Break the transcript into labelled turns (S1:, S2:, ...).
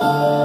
S1: Oh.